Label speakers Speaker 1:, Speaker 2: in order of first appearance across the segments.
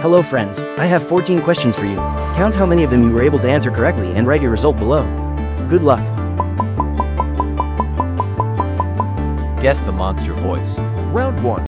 Speaker 1: Hello friends, I have 14 questions for you. Count how many of them you were able to answer correctly and write your result below. Good luck.
Speaker 2: Guess the monster voice. Round 1.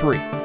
Speaker 3: three.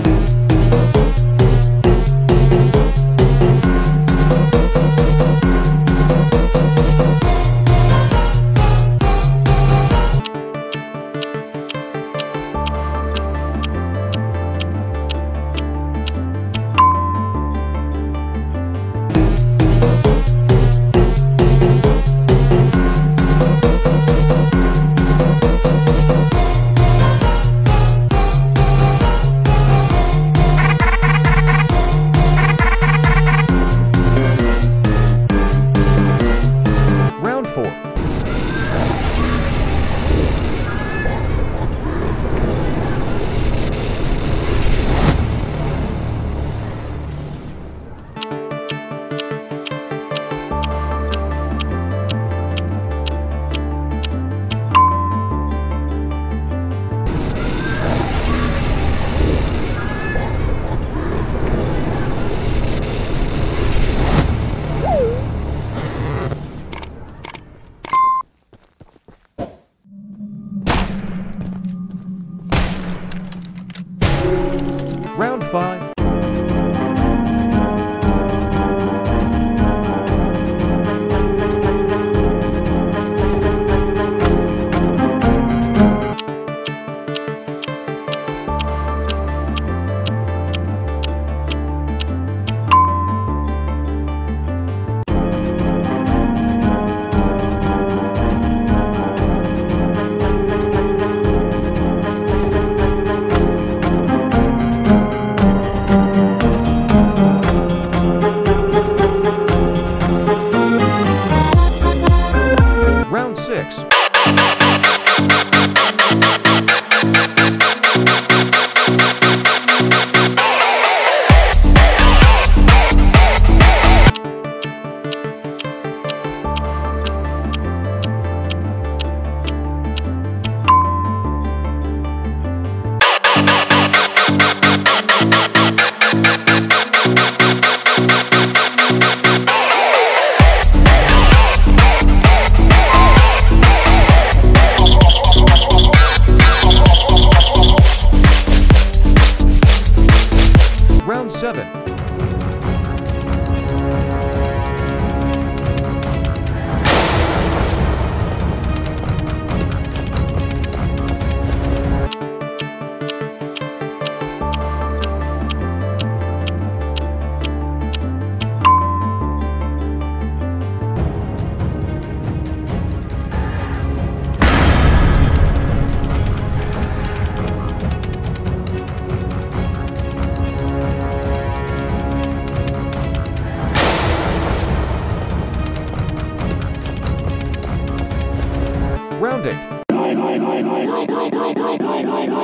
Speaker 3: Bye.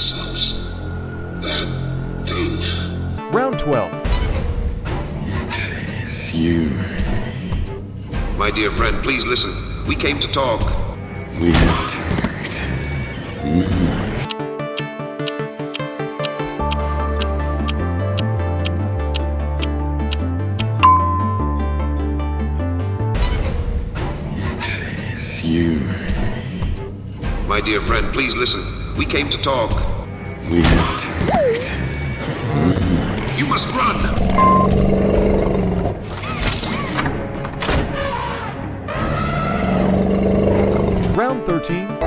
Speaker 3: themselves. That thing.
Speaker 2: Round 12.
Speaker 4: It is You.
Speaker 3: My dear friend, please listen. We came to talk.
Speaker 4: We have talked. It is you.
Speaker 3: My dear friend, please listen. We came to talk.
Speaker 4: We have talked.
Speaker 3: You must run!
Speaker 2: Round 13.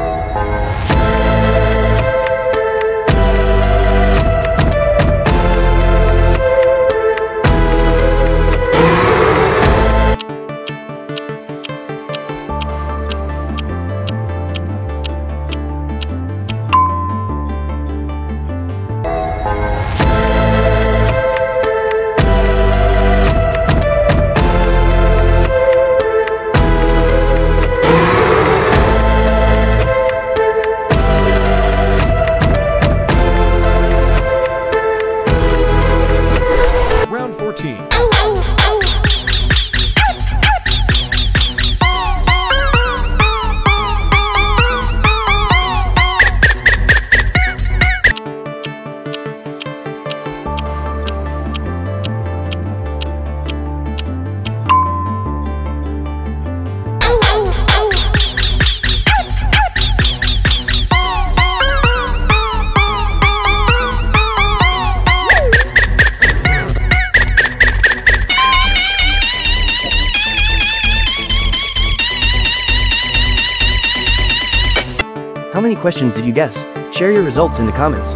Speaker 1: How many questions did you guess? Share your results in the comments.